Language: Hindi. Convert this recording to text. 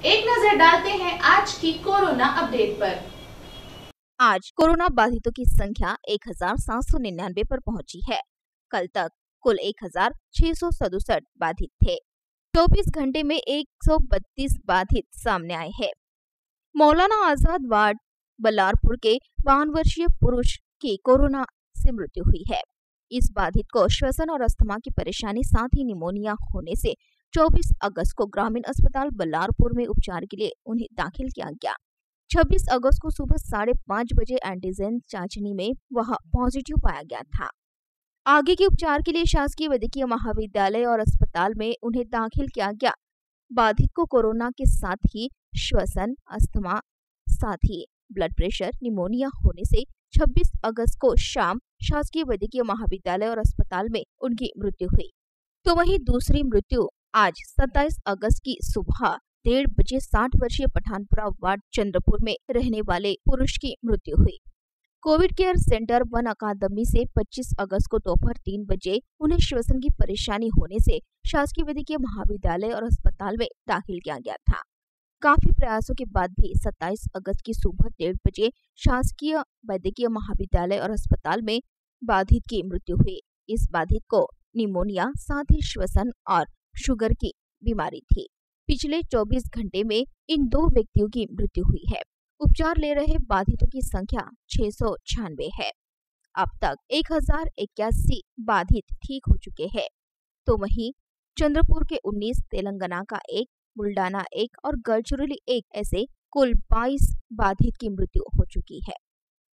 एक नज़र डालते हैं आज की कोरोना अपडेट पर। आज कोरोना बाधितों की संख्या एक हज़ार सात सौ निन्यानवे पर पहुँची है। कल तक कुल एक हज़ार छह सौ सड़सठ बाधित थे। 24 घंटे में 132 बाधित सामने आए हैं। मौलाना आज़ाद वार्ड, बल्लारपुर के बावन वर्षीय पुरुष की कोरोना से मृत्यु हुई है। इस बाधित को श्वसन और अस्थमा की परेशानी, साथ ही निमोनिया होने से 24 अगस्त को ग्रामीण अस्पताल बल्लारपुर में उपचार के लिए उन्हें दाखिल किया गया। 26 अगस्त को सुबह साढ़े पाँच बजे एंटीजन जांचनी में वह पॉजिटिव पाया गया था। आगे के उपचार के लिए शासकीय वैद्यकीय महाविद्यालय और अस्पताल में उन्हें दाखिल किया गया। बाधित को कोरोना के साथ ही श्वसन, अस्थमा, साथ ही ब्लड प्रेशर निमोनिया होने से 26 अगस्त को शाम शासकीय वैद्यकीय महाविद्यालय और अस्पताल में उनकी मृत्यु हुई। तो वहीं दूसरी मृत्यु आज 27 अगस्त की सुबह डेढ़ बजे साठ वर्षीय पठानपुरा वार्ड चंद्रपुर में रहने वाले पुरुष की मृत्यु हुई। कोविड केयर सेंटर वन अकादमी से 25 अगस्त को दोपहर तीन बजे उन्हें श्वसन की परेशानी होने से शासकीय वैद्यकीय महाविद्यालय और अस्पताल में दाखिल किया गया था। काफ़ी प्रयासों के बाद भी 27 अगस्त की सुबह डेढ़ बजे शासकीय वैद्यकीय महाविद्यालय और अस्पताल में बाधित की मृत्यु हुई। इस बाधित को निमोनिया, साथ ही श्वसन और शुगर की बीमारी थी। पिछले 24 घंटे में इन दो व्यक्तियों की मृत्यु हुई है। उपचार ले रहे बाधितों की संख्या छह सौ छियानबे है। अब तक एक हज़ार इक्यासी बाधित ठीक हो चुके हैं। तो वहीं चंद्रपुर के 19 तेलंगाना का एक, बुल्डाना एक और गढ़चिरौली एक ऐसे कुल 22 बाधित की मृत्यु हो चुकी है।